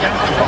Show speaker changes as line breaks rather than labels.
Yeah.